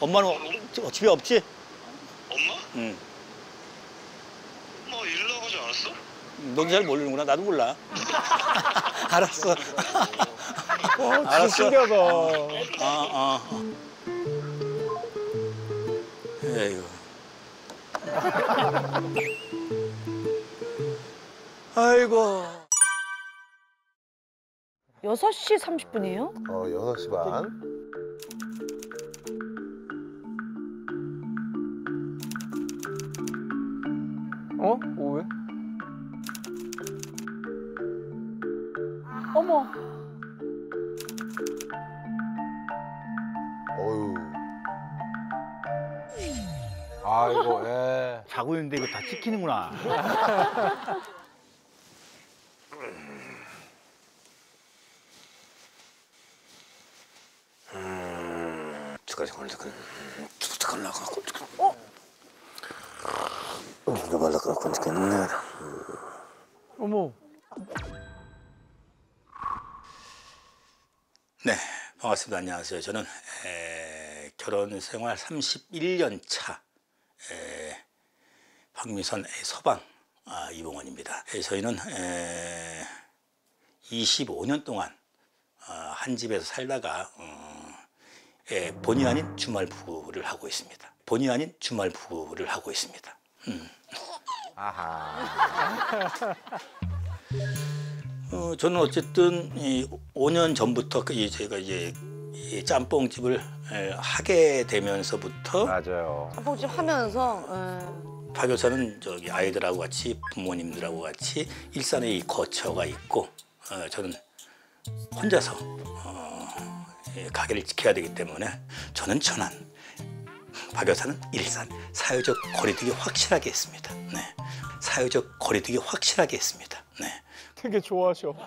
엄마는 어, 집에 없지? 엄마? 응. 엄마 일 나가지 않았어? 너도 잘 모르는구나. 나도 몰라. 알았어. 와, 진짜 알았어. 신기하다. 아, 아. 에이구. 아이고. 6시 30분이에요? 어, 6시 반. 어? 오 왜? 어머. 어유. 아이고, 예. 자고 있는데 이거 다 찍히는구나. 주까지 걸려고. 주부터 걸려고. 어? 이거 말라고 건지겠네. 어머. 네, 반갑습니다. 안녕하세요. 저는 에, 결혼 생활 31년 차 에, 박미선 에, 서방 아, 이봉원입니다. 에, 저희는 에, 25년 동안 어, 한 집에서 살다가 어, 에, 본의 아닌 주말 부부를 하고 있습니다. 본의 아닌 주말 부부를 하고 있습니다. 아하. 어, 저는 어쨌든 이 5년 전부터 그이 제가 이제 이 짬뽕집을 에, 하게 되면서부터 맞아요. 짬뽕집 하면서 예. 박 여사는 저기 아이들하고 같이 부모님들하고 같이 일산에 이 거처가 있고 어, 저는 혼자서 어, 예, 가게를 지켜야 되기 때문에 저는 천안, 박 여사는 일산 사회적 거리두기 확실하게 했습니다. 네, 사회적 거리두기 확실하게 했습니다. 네. 되게 좋아하셔.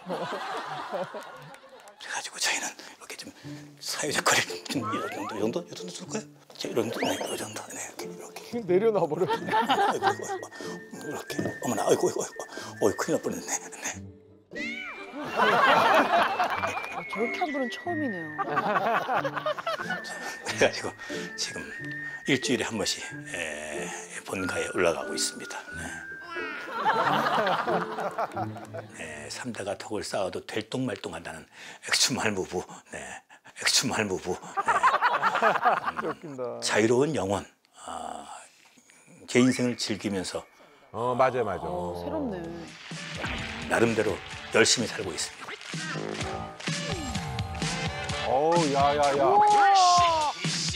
그래가지고 저희는 이렇게 좀 사회적 거리 좀이 정도, 이 정도, 이 정도 줄 거예요? 저 이런 정도, 네, 이 정도, 네, 이렇게, 이렇게, 내려놔 버려. 아이고, 아이고, 아이고, 이렇게, 어머나, 아이고, 아이고, 아이고, 어이, 큰일 날 뻔했네. 네. 아, 저렇게 한 분은 처음이네요. 그래가지고 지금 일주일에 한 번씩 에, 본가에 올라가고 있습니다. 네. 네, 삼다가 턱을 쌓아도 될똥말똥한다는 액추말무부, 네, 액추말무부, 네. 웃긴다. 자유로운 영혼, 아, 제 인생을 즐기면서 어, 맞아요, 맞아요. 어, 새롭네. 나름대로 열심히 살고 있습니다. 어우, 야, 야, 야.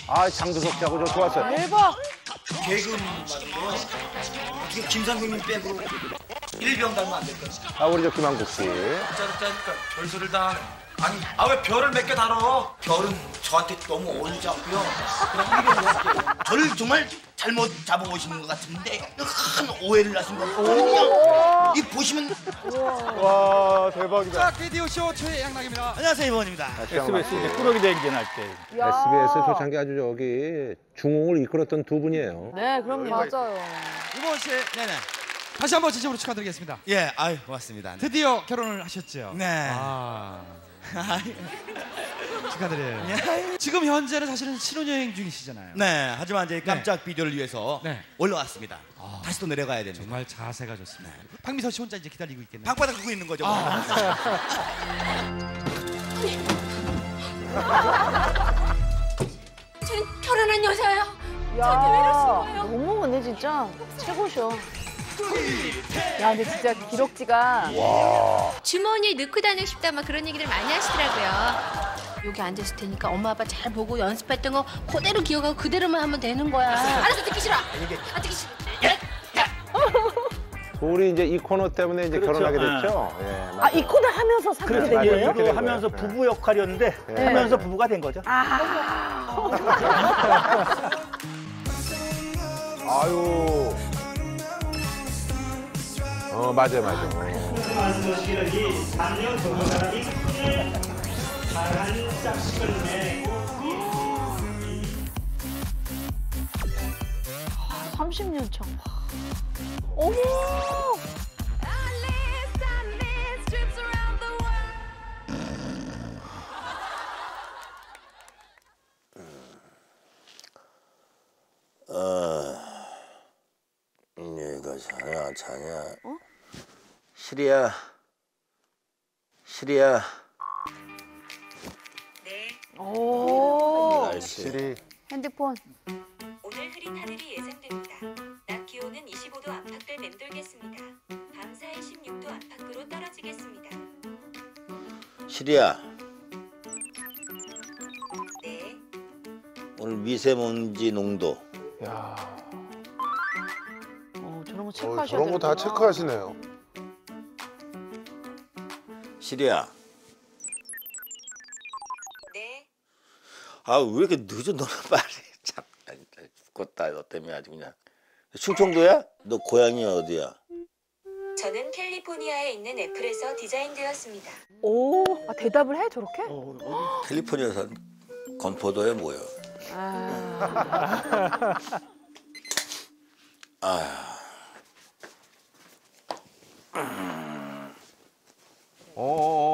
아, 장두석 씨하고 저 좋았어요. 대박! 개그 말인데요. 어떻게 김상국님 빼고 일병 닮으면 안 될까요? 아, 우리 저 김한국 씨. 짜릿 짜니까 별소리를 다 하네. 아니, 아 왜 별을 몇 개 달어? 별은 저한테 너무 어울리지 않고요. 그냥 일병으로 할게요. 저를 정말 잘못 잡아보시는 것 같은데 큰 오해를 하신 것 같거든요. 이 보시면 와, 대박이다. KDO쇼 최양락입니다. 안녕하세요, 이번입니다. SBS 이제 꾸러기 대행진 할 때. SBS 초창기 아주 저기 중흥을 이끌었던 두 분이에요. 네, 그럼요. 맞아요. 이번 씨, 네네. 다시 한번 진심으로 축하드리겠습니다. 예, 아유 고맙습니다. 드디어 결혼을 하셨죠? 네. 아. 축하드려요. 지금 현재는 사실은 신혼여행 중이시잖아요. 네, 하지만 이제 깜짝 비디오를 위해서 네. 올라왔습니다. 다시 또 내려가야 됩니다. 정말 자세가 좋습니다. 박미선 씨 혼자 이제 기다리고 있겠네요. 방바닥 긁고 있는 거죠. 저는 결혼한 여자예요. 야, 왜 이러신 거예요? 너무 은혜 진짜 최고셔. 야, 근데 진짜 기럭지가 주머니에 넣고 다니고 싶다 막 그런 얘기를 많이 하시더라고요. 여기 앉았을 테니까 엄마 아빠 잘 보고 연습했던 거 그대로 기억하고 그대로만 하면 되는 거야. 알았어 듣기 싫어. 아 듣기 싫어. 둘이 이제 이 코너 때문에 이제 그렇죠. 결혼하게 네. 됐죠. 예, 아. 이 코너 하면서 사귀게 그렇죠. 된. 거예요? 그렇게 된. 하면서 네. 부부 역할이었는데 하면서 부부가 된 거죠. 아유. 어, 맞아요, 맞아 요. 삼 30년 차. 어머! 어, 얘가 자냐 자냐. 시리야, 시리야. 실이. 핸드폰. 오늘 흐린 하늘이 예상됩니다. 낮 기온은 25도 안팎을 맴돌겠습니다. 밤 사이 16도 안팎으로 떨어지겠습니다. 시리야, 네, 오늘 미세먼지 농도 야. 어, 저런 거 어, 체크하셔야 저런 거 다. 체크하시네요. 시리야. 아 왜 이렇게 늦어 너는 빨리 참 죽겠다 너 때문에 아주 그냥 충청도야? 너 고향이 어디야? 저는 캘리포니아에 있는 애플에서 디자인되었습니다. 오, 아, 대답을 해 저렇게? 캘리포니아산 건포도에 뭐야? 아, 아 오.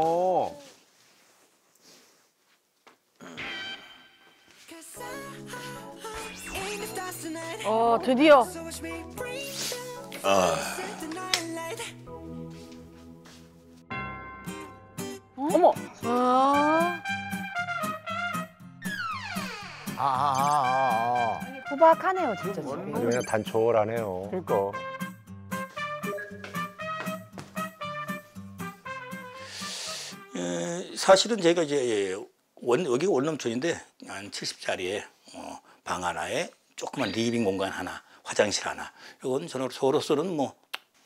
어, 드디어. 아, 어머. 아, 아, 아, 아, 아. 호박하네요 진짜. 그냥 단촐하네요. 그러니까. 에, 사실은 제가 이제 원 여기 원룸촌인데 한 70짜리에 어, 방 하나에 조그만 living 공간 하나, 화장실 하나. 이건 저는 저로서는 뭐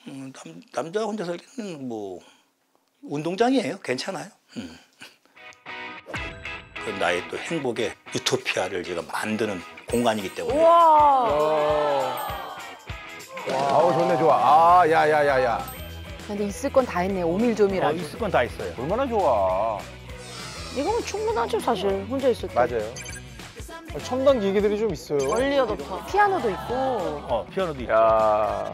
음, 남, 남자 혼자 살기는 뭐 운동장이에요. 괜찮아요. 음. 그 나의 또 행복의 유토피아를 제가 만드는 공간이기 때문에 우와. 아우 좋네 좋아. 아 야야야야. 근데 있을 건 다 했네. 오밀조밀하게. 있을 건 다 있어요. 얼마나 좋아. 이거면 충분하죠, 사실. 혼자 있을 때. 맞아요. 첨단 기기들이 좀 있어요. 얼리 어답터. 피아노도 있고. 어, 피아노도. 야.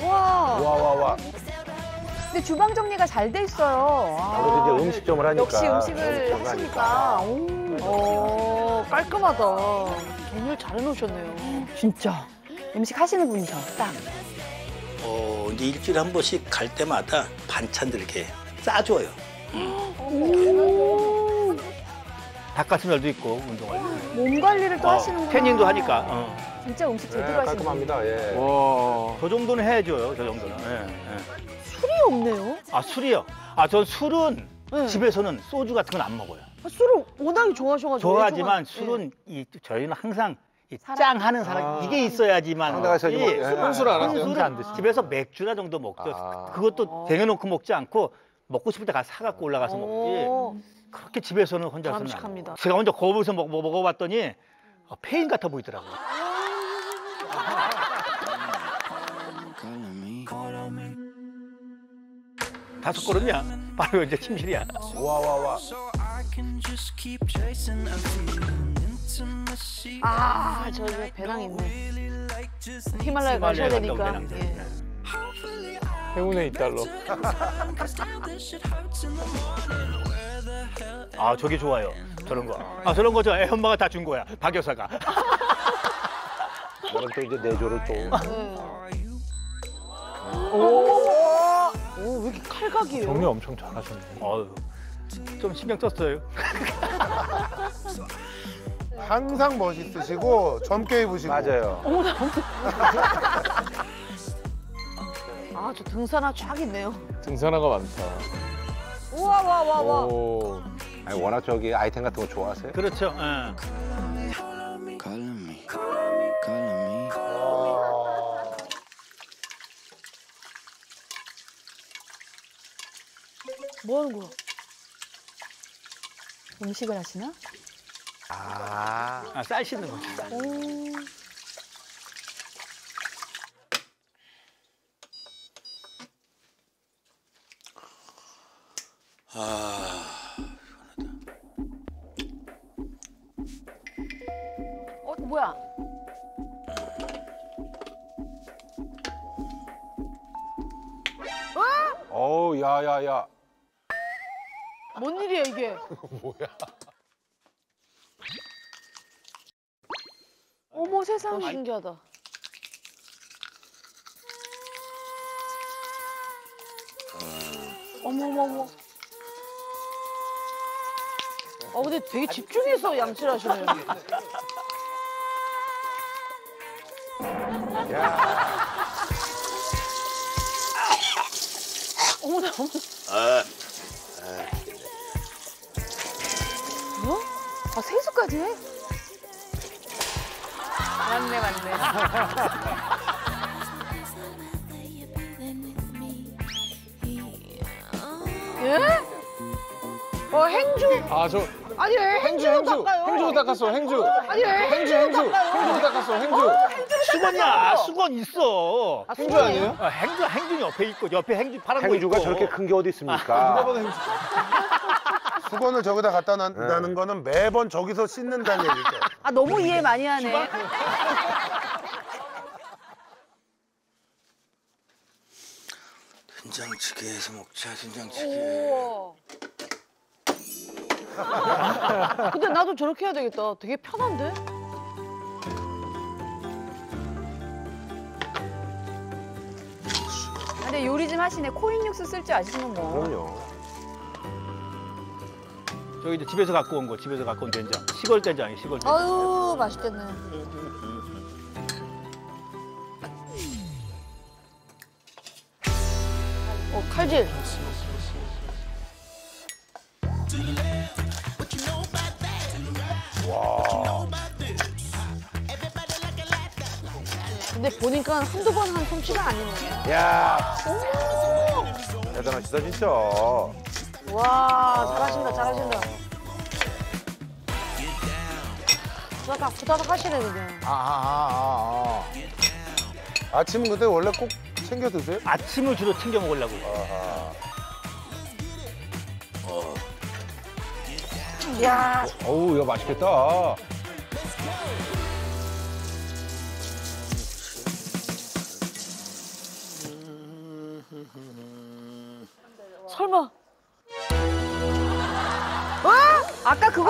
우와. 와 와 와. 근데 주방 정리가 잘 돼 있어요. 아, 아무래도 이제 음식점을 하니까. 역시 음식을 거 하시니까. 오. 어, 깔끔하다. 정리를 잘 해놓으셨네요. 진짜. 음식 하시는 분이죠. 딱. 어, 이제 일주일에 한 번씩 갈 때마다 반찬들 이렇게 싸줘요. 닭가슴살도 있고 운동할 때. 몸 관리를 또 어, 하시는구나. 태닝도 하니까. 어. 진짜 음식 제대로 네, 하시는 깔끔합니다. 예. 와. 저 정도는 해줘요. 저 정도는. 예, 예. 술이 없네요. 아 술이요. 아 전 술은 네. 집에서는 소주 같은 건 안 먹어요. 아, 술을 워낙에 좋아하셔가지고. 좋아하지만 술은 이 저희는 항상 이 사람. 짱 하는 사람 아. 이게 있어야지만 상대가 이 뭐, 예. 혼술 안 하세요? 혼술은 안 드시죠? 집에서 맥주나 정도 먹죠. 아. 그것도 쟁여놓고 먹지 않고 먹고 싶을 때 가서 사갖고 올라가서 먹지. 오. 그렇게 집에서는 혼자서는 안. 먹어요. 제가 혼자 거울에서 먹, 먹- 먹어봤더니 어, 폐인 같아 보이더라고요. 다섯 걸음이야. 바로 이제 침실이야. 와 와 와. 아, 저 이제 배낭 있네. 히말라야 가셔야 되니까. 예. 행운의 이달러. 아 저게 좋아요. 저런 거. 아 저런 거저애 엄마가 다 준 거야. 박 여사가. 저는 또 이제 내조를 또. 오, 왜 이렇게 칼각이에요? 정리 엄청 잘하셨네. 어휴. 좀 신경 썼어요. 항상 멋있으시고 젊게 입으시고. 맞아요. 아, 저 등산화 쫙 있네요. 등산화가 많다. 우와, 와, 와, 와. 오. 아니, 워낙 저기 아이템 같은 거 좋아하세요? 그렇죠. 예. 뭐 하는 거야? 음식을 하시나? 아. 아, 쌀 씻는 거지. 쌀. 아, 뭐야? 어우 야야야. 뭔 일이야, 이게? 어머 세상. 어, 신기하다. 어머 어머 어머. 어 근데 되게 집중해서 양치를 하시네요. 어머나 어머. 아, 뭐? 아 세수까지 해? 맞네 맞네. 예? 어 행주. 아, 저 아니 왜 행주, 행주. 닦아요? 행주로 닦았어, 행주. 아니 왜 행주, 행주. 닦아요? 행주로 닦았어, 행주. 수건이야, 수건 있어. 아, 행주 아니에요? 아, 행주, 행주 옆에 있고, 옆에 행주 파란 거 있고. 행주가 저렇게 큰 게 어디 있습니까? 행주. 수건을 저기다 갖다 놨다는 거는 매번 저기서 씻는다는 얘기죠. 아 너무 이해 많이 하네. 된장찌개에서 먹자 된장찌개. 우와. 근데 나도 저렇게 해야 되겠다. 되게 편한데? 근데 요리 좀 하시네. 코인 육수 쓸 줄 아시는 뭐. 그럼요. 저기 이제 집에서 갖고 온 거, 집에서 갖고 온 된장. 시골 된장이 시골 된장. 아유 맛있겠네. 어 칼질. 근데 보니까 한두 번 한 솜씨가 아니네. 야 대단하시다 진짜. 와 잘하신다 잘하신다. 후다닥 후다닥 하시네 그냥. 아, 아, 아, 아. 아침은 근데 원래 꼭 챙겨 드세요? 아침을 주로 챙겨 먹으려고. 야 어우 이거 맛있겠다.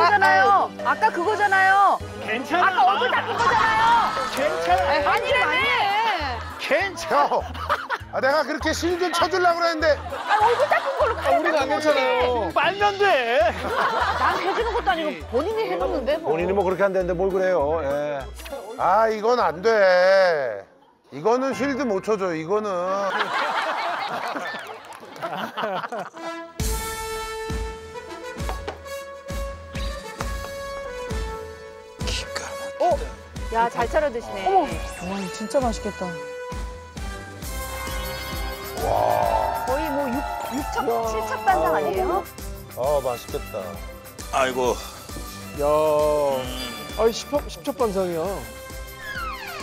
그거잖아요. 아 까 그거잖아요. 괜찮아. 아까 얼굴 닦은 거잖아요. 괜찮아. 아니라며. 괜찮아. 아, 내가 그렇게 실좀 쳐주려고 그랬는데 아 얼굴 닦은 걸로 칼 우리가 안 괜찮아요. 빨면 돼. 난 해주는 것도 아니고 본인이 해줬는데 뭐. 본인이 뭐 그렇게 한다는데 뭘 그래요? 예. 아, 이건 안 돼. 이거는 쉴드 못 쳐줘. 이거는. 야 잘 차려 드시네. 어머. 와 진짜 맛있겠다. 거의 뭐 육, 육첩, 칠첩 반상 아니에요? 아, 맛있겠다. 아이고 야, 아이 십첩 십첩 반상이야.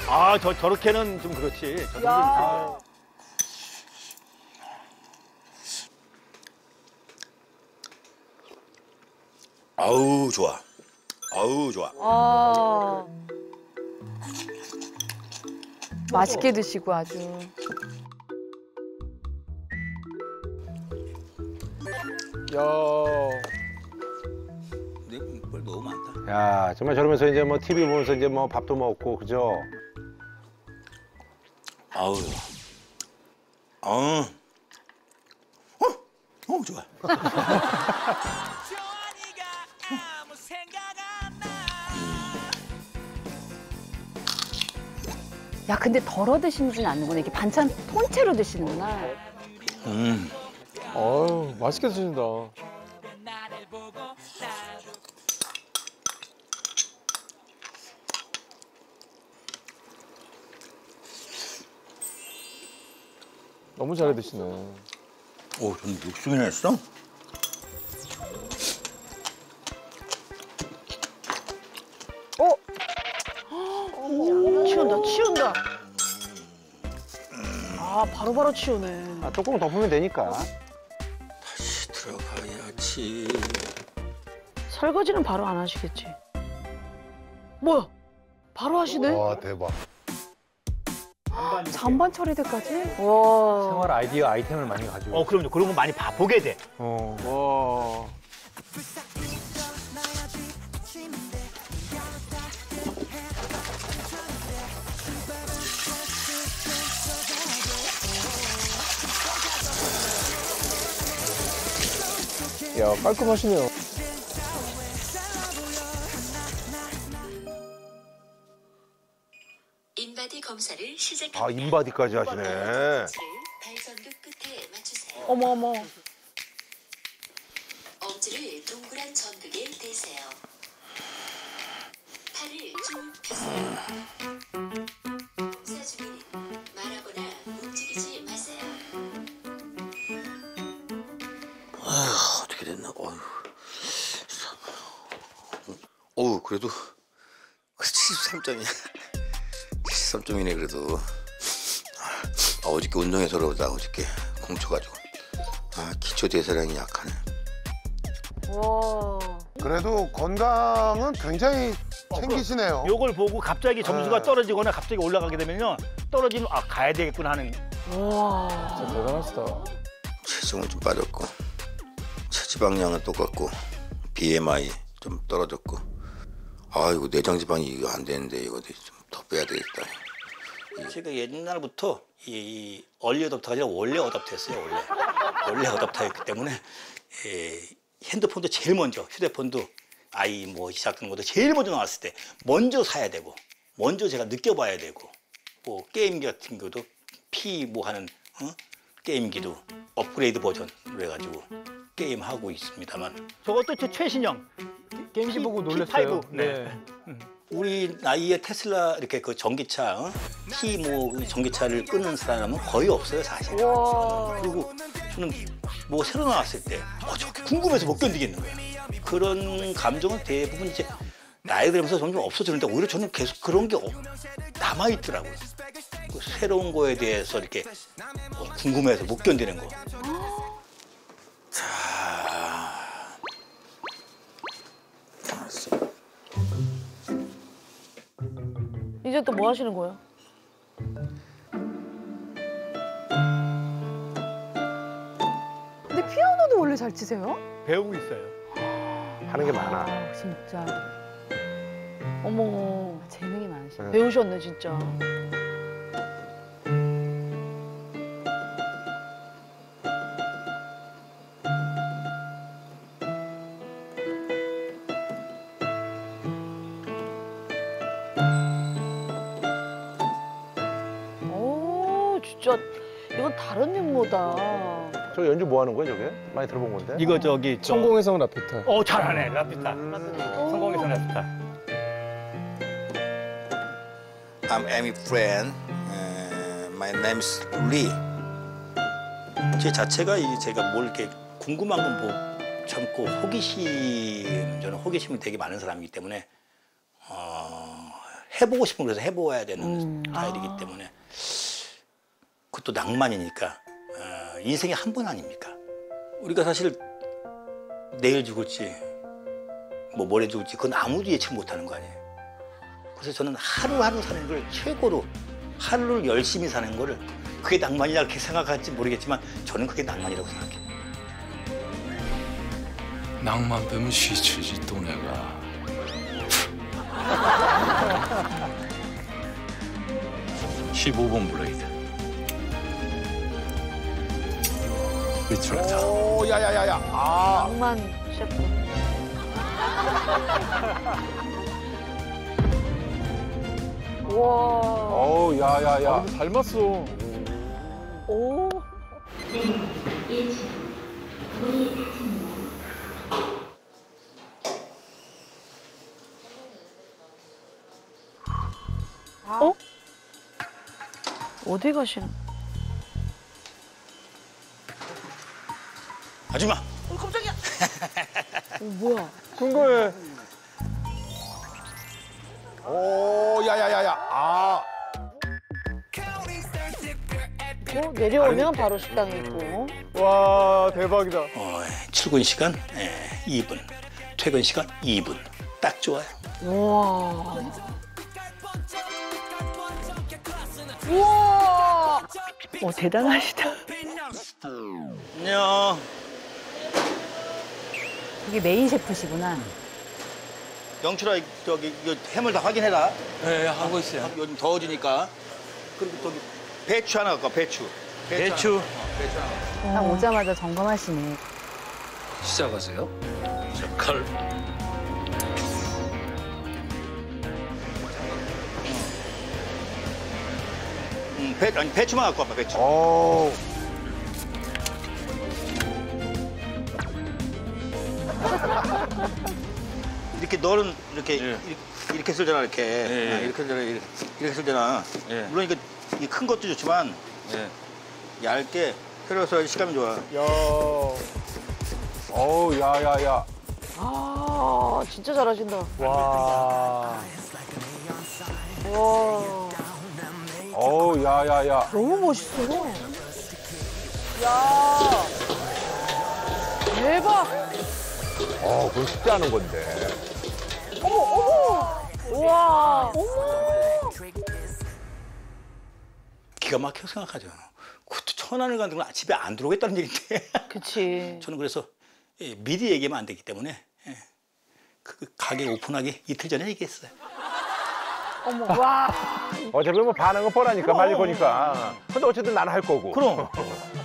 아, 저 저렇게는 좀 그렇지. 저 정도는 야. 아우 좋아. 아우 좋아. 아. 맛있게 드시고 아주. 야, 근데 뭘 너무 많다. 야 정말 저러면서 이제 뭐 TV 보면서 이제 뭐 밥도 먹고 그죠? 아우. 어. 어, 어 좋아. 야 근데 덜어 드시진 않는구나. 이게 반찬 통째로 드시는구나. 음. 어우 맛있게 드신다. 너무 잘해 드시네. 오, 전 육수이나 했어? 아 바로바로 치우네. 아, 조금 덮으면 되니까. 다시 들어가야지. 설거지는 바로 안 하시겠지. 뭐야? 바로 하시네? 와, 대박. 잔반 처리대까지? 와. 생활 아이디어 아이템을 많이 가지고. 어, 그럼요. 그런 거 많이 봐 보게 돼. 어. 와. 야, 깔끔하시네요. 인바디 검사를 시작합니다. 아 인바디까지 하시네. 발전두 끝에 맞추세요. 어머 어머. 어휴. 어우 그래도 73점이야. 73점이네 그래도. 아, 어저께 운동해서 그러다 어저께 공쳐가지고. 아 기초 대사량이 약하네. 와. 그래도 건강은 굉장히 챙기시네요. 요걸 보고 갑자기 점수가 네. 떨어지거나 갑자기 올라가게 되면요 떨어지면 아 가야 되겠구나 하는 와. 진짜 대단하시다. 체중은 좀 빠졌고 체 지방량은 똑같고 BMI 좀 떨어졌고 아 이거 내장 지방이 이거 안 되는데 이거 좀 더 빼야 되겠다. 제가 옛날부터 이 얼리 어답터가 아니라 원래 어답터였어요 원래 원래 어답터였기 때문에 에, 핸드폰도 제일 먼저 휴대폰도 아이 뭐 시작하는 것도 제일 먼저 나왔을 때 먼저 사야 되고 먼저 제가 느껴봐야 되고 뭐 게임기 같은 것도 P 뭐 하는 어? 게임기도 업그레이드 버전 그래가지고 게임 하고 있습니다만 저것도 제 최신형 게임기 보고 P5, 놀랐어요. 네. 우리 나이에 테슬라 이렇게 그 전기차 어? T뭐 전기차를 끄는 사람은 거의 없어요 사실. 와. 그리고 저는 뭐 새로 나왔을 때 어, 저게 궁금해서 못 견디겠는 거예요. 그런 감정은 대부분 이제 나이 들면서 점점 없어지는데 오히려 저는 계속 그런 게 남아 있더라고요. 그 새로운 거에 대해서 이렇게 어, 궁금해서 못 견디는 거. 자, 알았어. 이제 또 뭐 하시는 거예요? 근데 피아노도 원래 잘 치세요? 배우고 있어요. 하는 게 많아. 아, 진짜 어머. 재능이 많으시네. 배우셨네 진짜. 연주 뭐 하는 거예요, 저게? 많이 들어본 건데. 이거 저기 저, 성공해서 라피타. 어 잘하네 라피타. 음. 성공해서 라피타. I'm Amy Friend. Uh, my name is Lee. 제 자체가 이 제가 뭘 이렇게 궁금한 건못 참고 호기심 저는 호기심이 되게 많은 사람이기 때문에 어, 해보고 싶은 그래서 해보아야 되는 스타일이기 때문에 그것도 낭만이니까 어, 인생이 한 번 아닙니까? 우리가 사실 내일 죽을지 뭐 모레 죽을지 그건 아무도 예측 못하는 거 아니에요. 그래서 저는 하루하루 사는 걸 최고로 하루를 열심히 사는 거를 그게 낭만이라 그렇게 생각할지 모르겠지만 저는 그게 낭만이라고 생각해요. 낭만 빼면 시체지 또 내가 15번 블레이드 리트랙터 오, 야야야야. 아, 낭만 셰프. 와. 어우, 야야야. 닮았어. 오. 어? 어디 가시는? 아줌마 어, 뭐야? 궁금해. 오, 야야야야. 아, 어, 내려오면 바로 식당이 있고. 와, 대박이다. 어, 출근 시간 예, 2분, 퇴근 시간 2분 딱 좋아요. 우와. 우와. 어, 대단하시다. 안녕. 그게 메인 셰프시구나. 영철아 저기 이거 해물 다 확인해라. 네, 하고 있어요. 요즘 더워지니까. 그리고 저기 배추 하나 갖고 와, 배추. 배추. 하나. 어, 배추 하나. 딱 오자마자 점검하시네. 시작하세요. 자, 칼. 음, 배, 아니 배추만 갖고 와봐 배추. 오. 이렇게 너는 이렇게 예. 이렇게, 쓸잖아 이렇게 예. 아, 이렇게 쓸잖아 이렇게, 이렇게 쓸잖아. 예. 물론 이게, 이게 큰 것도 좋지만 예. 얇게 펴려서 식감이 좋아. 야. 어우, 야, 야, 야. 아 진짜 잘하신다. 와. 와 어우, 야, 야, 야. 너무 멋있어. 야 대박. 어, 그건 쉽지 않은 건데. 어머 어머. 와 어머. 기가 막혀 생각하죠. 그것도 천안을 가는 건 집에 안 들어오겠다는 얘기인데. 그치. 저는 그래서 예, 미리 얘기하면 안 되기 때문에 예, 그 가게 오픈하기 이틀 전에 얘기했어요. 어머 와. 어차피 뭐 반응은 뻔하니까, 빨리 보니까. 근데 어쨌든 나는 할 거고. 그럼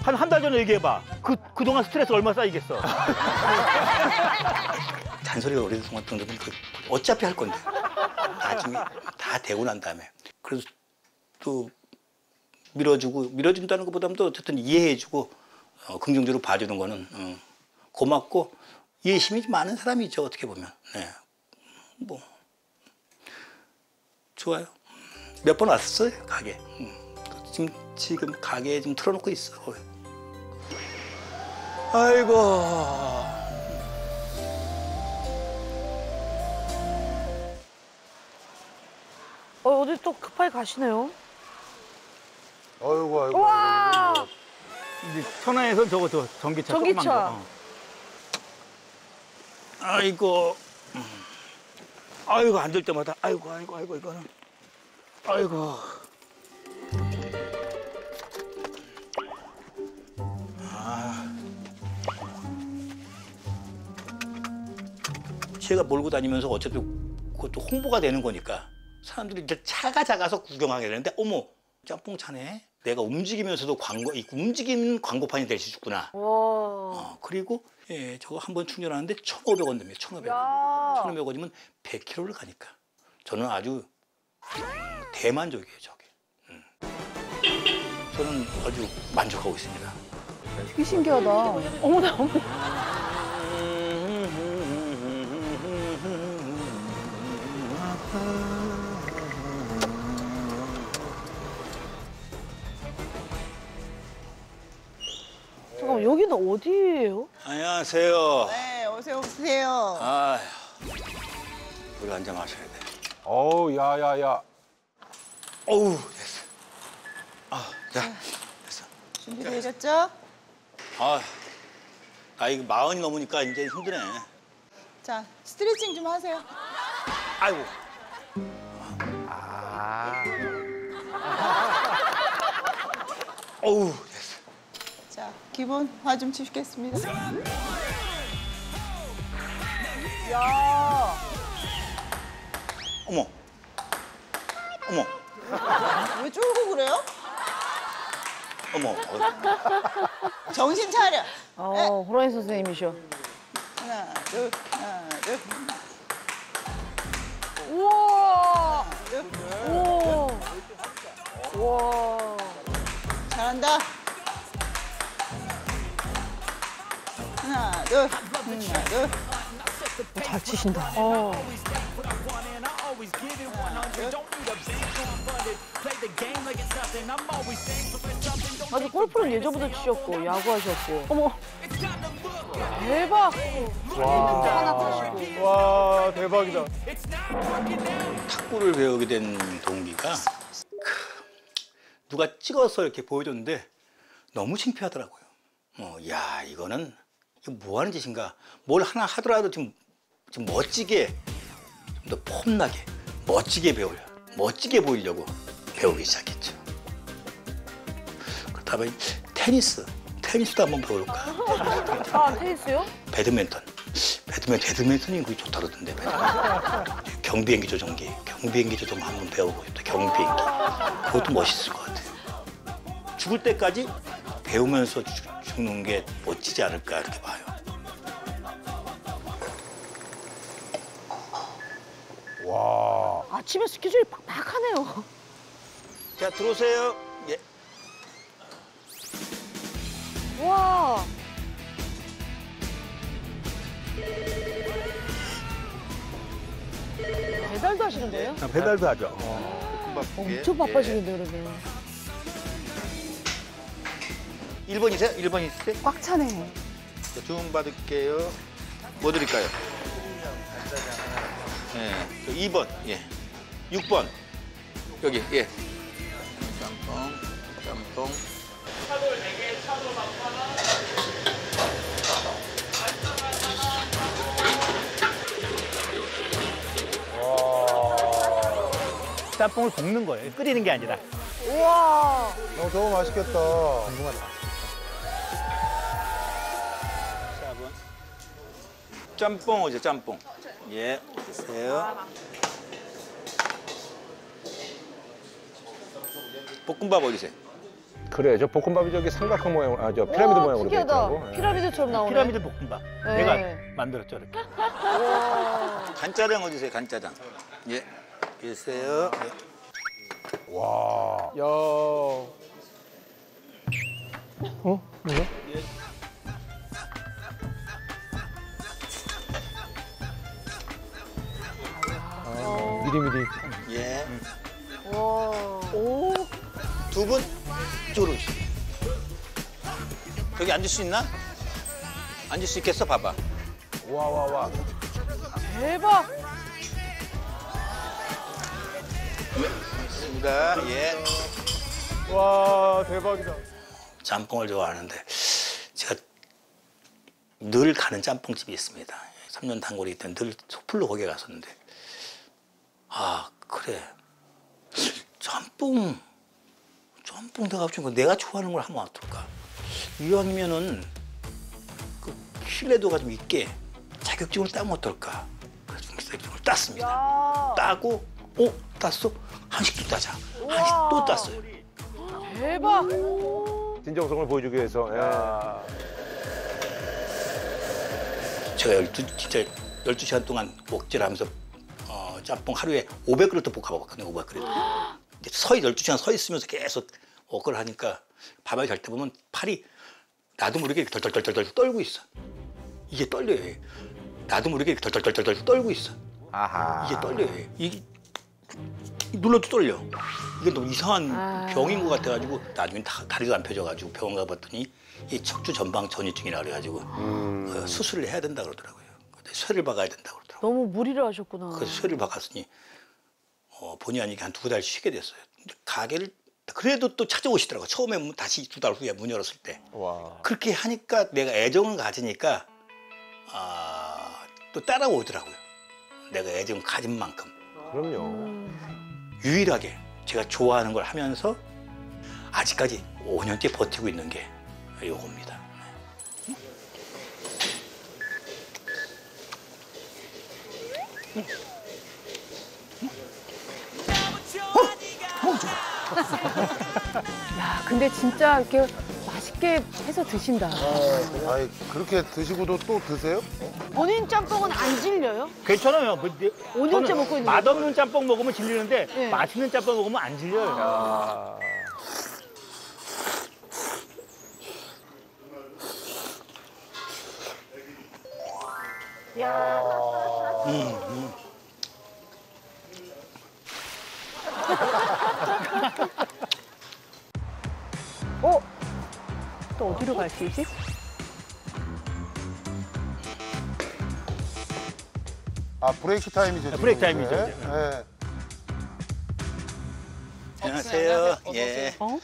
한 한 달 전에 얘기해봐. 그 그동안 스트레스 얼마 쌓이겠어. 잔소리가 오래 동안 정도면 그 어차피 할 건데 나중에 다 되고 난 다음에 그래서 또 밀어주고 밀어준다는 것보다는 또 어쨌든 이해해주고 어, 긍정적으로 봐주는 거는 어, 고맙고 이해심이 많은 사람이죠 어떻게 보면 네. 뭐 좋아요 몇 번 왔었어요 가게 음. 지금 지금 가게에 좀 틀어놓고 있어 거기. 아이고 어 어디 또 급하게 가시네요. 어이구 아이고. 와. 이제 천안에서 저거 저 전기차 전기차. 조그만 거. 어. 아이고. 음. 아이고 앉을 때마다 아이고 아이고 아이고 이거는 아이고. 아. 제가 몰고 다니면서 어차피 그것도 홍보가 되는 거니까 사람들이 이제 차가 작아서 구경하게 되는데 어머 짬뽕 차네. 내가 움직이면서도 광고 이 움직이는 광고판이 될 수 있구나. 와. 어, 그리고 예, 저거 한 번 충전하는데 1,500원 됩니다. 1,500원. 야. 1,500원이면 100km를 가니까. 저는 아주 대만족이에요, 저게. 음. 저는 아주 만족하고 있습니다. 되게 신기하다. 어머나 어머. 잠 안녕하세요. 네, 어서 오세요. 아, 우리 한잔 마셔야 돼. 어우, 야, 야, 야. 어우, 됐어. 아, 자, 됐어. 준비되셨죠? 아, 나이 마흔이 넘으니까 이제 힘드네. 자, 스트레칭 좀 하세요. 아이고. 아. 어우, 기본 화 좀 치시겠습니다. 야. 어머. 어머. 왜 쫄고 그래요? 어머. 어, 정신 차려. 어 호랑이 선생님이셔. 하나, 둘, 하나, 둘. 우와. 둘. 우와. 우와. 잘한다. 하나, 둘, 하나, 둘. 잘 치신다. 어. 아니 골프는 예전부터 치셨고 야구하셨고. 어머. 대박. 치시고. 와, 대박이다. 탁구를 배우게 된 동기가 크, 누가 찍어서 이렇게 보여줬는데 너무 창피하더라고요. 어, 야 이거는 이거 뭐 하는 짓인가? 뭘 하나 하더라도 좀, 좀 멋지게 좀 더 폼나게 멋지게 배우려 멋지게 보이려고 배우기 시작했죠. 보니 테니스 테니스도 한번 배워볼까? 아 테니스요? 배드민턴. 배드민, 배드민턴이 그게 좋다 그러던데. 배드민턴. 경비행기 조종기. 경비행기 조종 한번 배워보고 싶다. 경비행기. 그것도 멋있을 것 같아요. 죽을 때까지 배우면서 죽는 게 멋지지 않을까 이렇게 봐요. 와. 아침에 스케줄이 빡빡하네요. 자, 들어오세요. 예. 와. 배달도 하시는데요? 아, 배달도 하죠. 어. 엄청 바빠지겠네 예. 그러면. 1번이세요? 1번 있으세요? 꽉 차네. 자, 주문 받을게요. 뭐 드릴까요? 예, 저 2번, 예. 6번. 여기, 예. 짬뽕, 짬뽕. 짬뽕을 볶는 거예요. 끓이는 게 아니라. 우와. 어, 저거 맛있겠다. 짬뽕. 짬뽕 오죠, 짬뽕. 예, 드세요. 볶음밥 어디세요? 그래, 저 볶음밥이 저기 삼각형 모양, 아, 저 피라미드 우와, 모양으로 돼 특이하다. 있다고. 예. 피라미드처럼 나오네. 피라미드 볶음밥. 네. 내가 만들었죠, 이렇게. 간짜장 어디세요, 간짜장? 예, 드세요. 예. 와. 야. 어? 뭐야? 앉을 수 있나? 앉을 수 있겠어? 봐봐. 와, 와, 와. 대박. 있습니다. 예. 와, 대박이다. 짬뽕을 좋아하는데 제가 늘 가는 짬뽕집이 있습니다. 3년 단골이기 때문에 늘 소풀로 거기에 갔었는데 아 그래 짬뽕 짬뽕 내가 갑자기 내가 좋아하는 걸 하면 어떨까 이왕이면은 그 신뢰도가 좀 있게 자격증을 따면 어떨까 그래서 자격증을 땄습니다 야. 따고 어 땄어 한식도 따자 한식 또 땄어요 대박. 진정성을 보여주기 위해서. 예. 제가 12, 진짜 12시간 동안 목질 하면서 어, 짬뽕 하루에 500그릇도 볶아먹었거든요, 500그릇. 이제 서, 12시간 서 있으면서 계속 wok를 하니까 밤에 잘 때 보면 팔이 나도 모르게 덜덜덜덜 떨고 있어. 이게 떨려요. 얘. 나도 모르게 덜덜덜덜 떨고 있어. 아하. 이게 떨려요. 얘. 이게 눌러도 떨려. 이게 너무 이상한 아. 병인 것 같아가지고 나중에 다, 다리도 안 펴져가지고 병원 가봤더니 이 척추 전방 전이증이라 그래가지고 어, 수술을 해야 된다 그러더라고요. 근데 쇠를 박아야 된다 그러더라고요. 너무 무리를 하셨구나. 그래서 쇠를 박았으니 어, 본의 아니게 한 두 달 쉬게 됐어요. 근데 가게를 그래도 또 찾아오시더라고요. 처음에 문- 다시 두 달 후에 문 열었을 때. 와. 그렇게 하니까 내가 애정을 가지니까 아, 또 따라오더라고요. 내가 애정을 가진 만큼. 그럼요. 유일하게 제가 좋아하는 걸 하면서 아직까지 5년째 버티고 있는 게 요겁니다. 야, 근데 진짜 이렇게 맛있게 해서 드신다. 아이, 그렇게 드시고도 또 드세요? 본인 짬뽕은 안 질려요? 괜찮아요. 뭐, 네, 오 년째 저는 먹고 있는 맛없는 짬뽕 먹으면 질리는데 네. 맛있는 짬뽕 먹으면 안 질려요. 아. 야. 어? 또 어디로 가시지? 아, break time이죠. 지금 break time이죠, 이제. 이제. 네. 안녕하세요. 예. 어?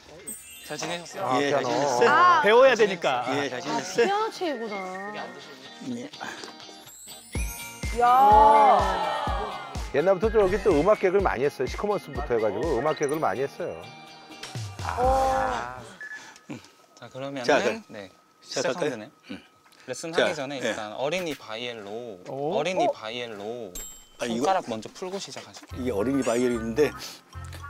잘 지내셨어요? 아, 예, 잘 피아노. 지냈어요? 아, 배워야 되니까. 예, 잘 지냈어요? 피아노 책이구나. 예. 야. 옛날부터 저 여기 또 음악 개그를 많이 했어요. 시커먼스부터 해가지고 음악 개그를 많이 했어요. 자 그러면은 자, 그럼 네 시작할까요? 시작하면 음. 레슨 자, 하기 전에 예. 일단 어린이 바이엘로 어린이 바이엘로 아, 이거- 손가락 먼저 풀고 시작하실게요. 이게 어린이 바이엘인데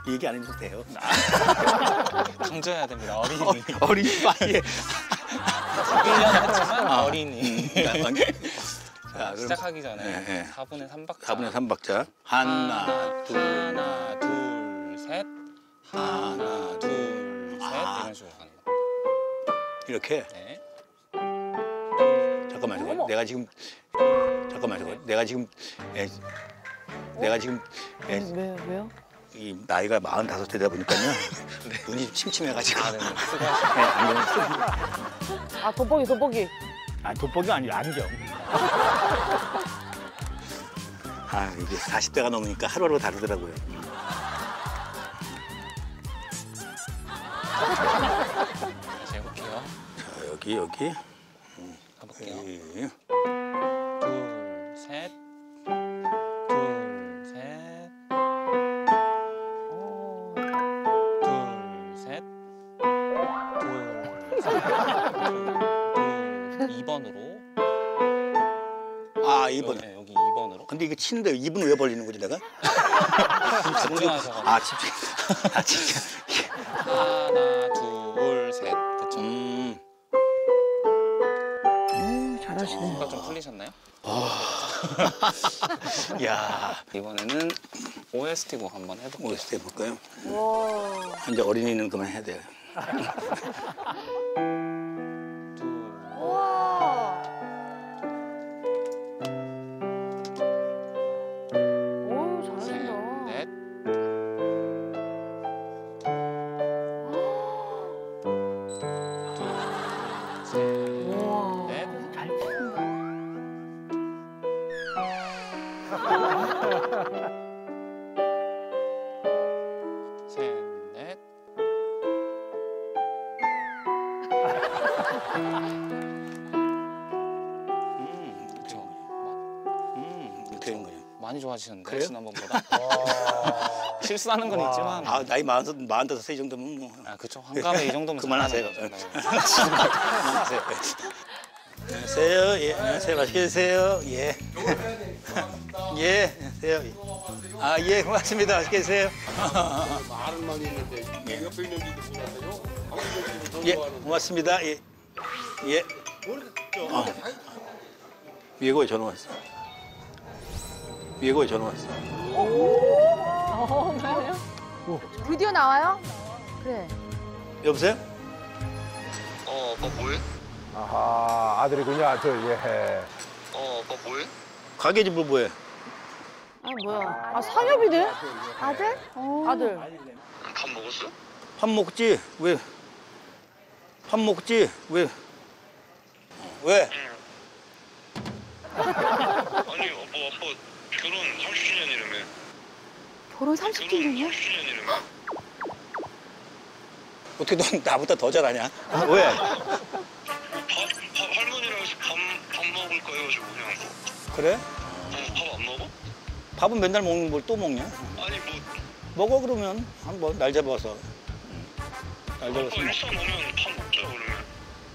얘기 안 해도 돼요. 강조해야 됩니다. 어린이. 어, 어린이 바이엘. 1년 했지만 아, 어린이. 음, 자, 자, 그럼- 시작하기 전에 예, 예. 4분의 3박자. 4분의 3박자. 하나, 둘, 하나, 둘, 셋. 하나, 둘, 셋. 아. 이런 식으로 가는 거. 이렇게. 네. 잠깐만 잠깐. 내가 지금 잠깐만 잠깐. 내가 지금 예, 내가 지금 예, 왜요? 왜요? 이 나이가 45 되다 보니까요. 눈이 좀 침침해가지고. 아, 네. 네, 안경을 쓰고. 아 돋보기 돋보기. 아 돋보기 아니라 안경. 아 이게 40대가 넘으니까 하루하루 다르더라고요. 해볼게요. 자 여기 여기. 가볼게요. 예. 치는데 2분 왜 벌리는 거지 내가? 집중하셔가지고. 아 집중. 아 집중. 하나, 둘, 셋. 됐죠? 음. 잘하시네. 뭔가 좀 풀리셨나요? 야 이번에는 OST 곡 한번 해볼게요. OST 해볼까요? 와. 이제 어린이는 그만 해야 돼요. 실수하는 건 있지만. 아 나이 마흔 마흔 다섯 이 정도면 뭐. 아 그쵸. 한가에 이 정도면 그만하세요. 거죠. 네. 그만하세요. 안녕하세요. 예, 안녕하세요. 맛있게 드세요. 예. 예, 안녕하세요. 아, 예, 고맙습니다. 맛있게 드세요. 말은 많이 있는데 옆에 있는 분들 보세요. 예, 고맙습니다. 예. 예. 아, 예고에 전화 왔어. 예고에 전화 왔어. 어, 그래요? 드디어 나와요? 그래. 여보세요? 어, 오빠 뭐해? 아하 아들이군요 아들 예. 어, 오빠 뭐해? 가게 집을 뭐해? 아 뭐야? 아 상엽이네? 아들? 아들. 밥 먹었어? 밥 먹지? 왜? 밥 먹지? 왜? 왜? 아니, 오빠, 아빠 결혼 30주년이라며. 결혼 결혼 30주년이요? 30주년이라며. 어떻게 넌 나보다 더 잘하냐? 왜? 밥, 밥 할머니랑 해서 밥, 밥 먹을까 해가지고 그냥. 그래? 어, 밥안 먹어? 밥은 맨날 먹는 걸 또 먹냐? 아니, 뭐, 먹어 그러면 한번 날 잡아서. 날 오빠 잡아서. 먹- 일산 오면 밥 먹자, 그러면.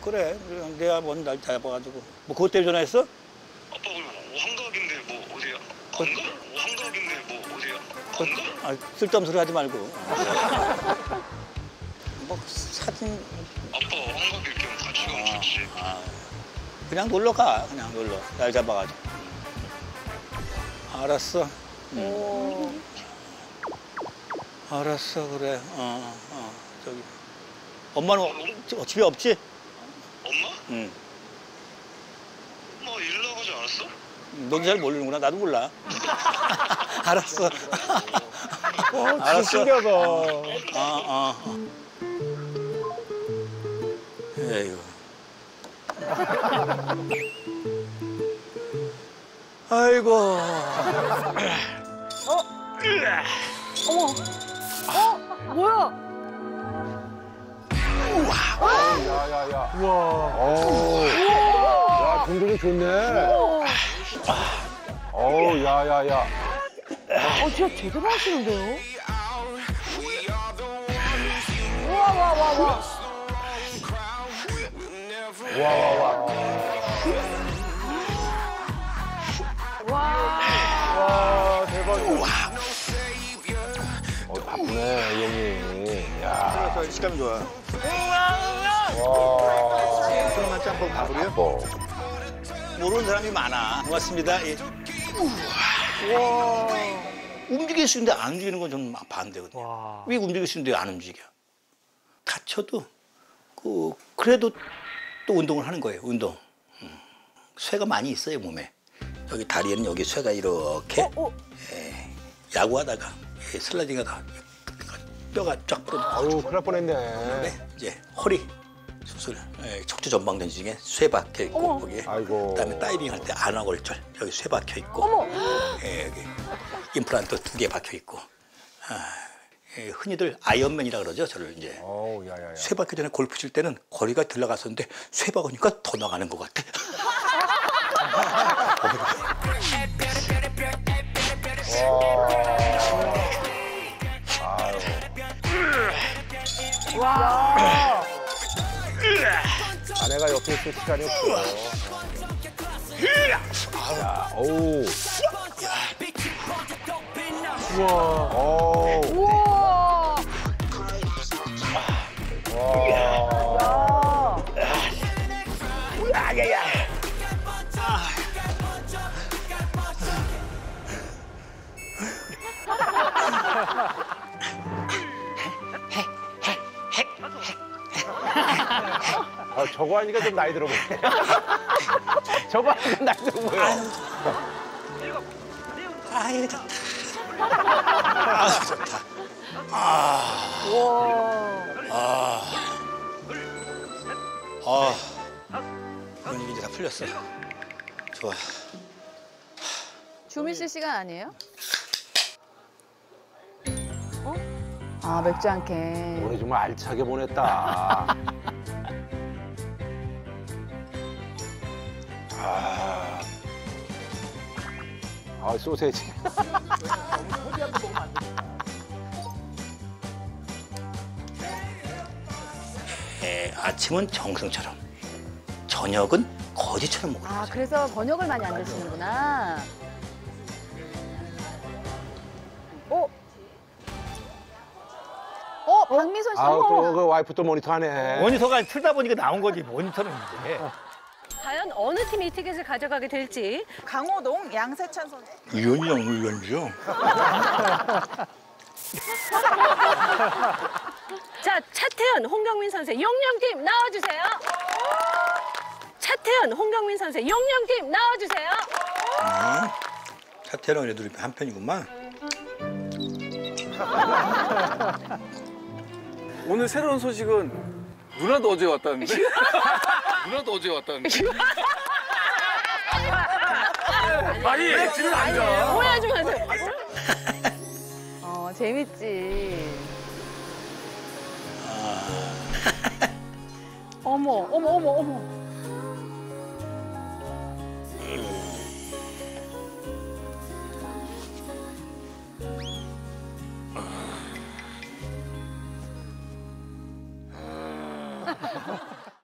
그래. 내가 먼날 잡아가지고. 뭐 그것 때문에 전화했어? 아빠 그 환갑인데 뭐 어디야? 안 가? 가? 아, 쓸데없는 소리 하지 말고. 뭐 사진 아빠 환갑일 겸 같이 가면 좋지. 그냥 놀러 가. 그냥 놀러. 날 잡아가지고. 알았어. 응. 알았어 그래. 어, 어 저기. 엄마는 어, 집에 없지? 엄마? 응. 엄마 일 나가지 않았어? 너도 잘 모르는구나. 나도 몰라. 알았어. 어, 진짜 신기하다. 아, 아. 에이구. 아이고. 어머. 어? 뭐야? 야야야. 우와. 오. 야 동동이 좋네. 어우 야야야. 어 진짜 제대로 하시는데요? 우와 와 와 와. 와 와 와. 와 대박이다. 어 바쁘네 이 형이. 야. 저 식감이 좋아. 와. 소금한 짬뽕 밥으로요? 뭐. 모르는 사람이 많아. 고맙습니다. 예. 우와. 움직일 수 있는데 안 움직이는 건 저는 반대거든요. 왜 움직일 수 있는데 안 움직여? 다쳐도 그 그래도 또 운동을 하는 거예요. 운동. 음. 쇠가 많이 있어요 몸에. 여기 다리에는 여기 쇠가 이렇게 예, 야구하다가 예, 슬라이딩하다가 뼈가 쫙 부러져. 아우 큰일 날 뻔했네. 네, 이제 허리 수술, 예, 척추 전방 전이증에 쇠 박혀 있고 거기에. 그다음에 다이빙 할 때 안와골절 여기 쇠 박혀 있고. 예, 여기 임플란트 두 개 박혀 있고. 아, 예, 흔히들 아이언맨이라 그러죠 저를 이제. 어우 야 야 야. 쇠 박기 전에 골프 칠 때는 거리가 덜 나갔었는데 쇠 박으니까 더 나가는 것 같아. 와. 아내가 옆에 있을 시간이 없어. 야, 어우. 우와. 어우. 우와. 야야야. 아, 저거 하니까 좀 나이 들어 보네. 저거 하니까 나이 들어 보여. 아유 좋다. 아 좋다. 아. 아. 아. 근육이 이제 다 풀렸어. 좋아. 주민 씨 시간 아니에요? 어? 아 맥주 한 캔. 오늘 정말 알차게 보냈다. 아, 소세지. 에, 아침은 정승처럼, 저녁은 거지처럼 먹어요. 아 그래서 저녁을 많이 안 드시는구나. 어? 어 박미선 씨. 어머. 또그 와이프 또 모니터하네. 모니터가 틀다 보니까 나온 거지 모니터는 이제. 과연 어느 팀이 이 티켓을 가져가게 될지 강호동 양세찬 선수. 위원이랑 위원이죠. 자 차태현 홍경민 선수의 용령팀 나와주세요 차태현 홍경민 선수의 용령팀 나와주세요 음, 차태랑 애들이 한 편이구만. 오늘 새로운 소식은 누나도 어제 왔다는데? 누나도 어제 왔다는데? 아니 왜 지금 안 가? 오해하지 마세요 어 재밌지. 어머 어머 어머 어머.